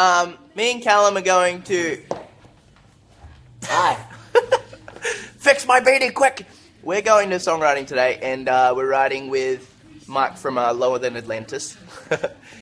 Um, me and Calum are going to Hi. fix my beanie quick. We're going to songwriting today, and uh, we're writing with Mike from uh, Lower Than Atlantis.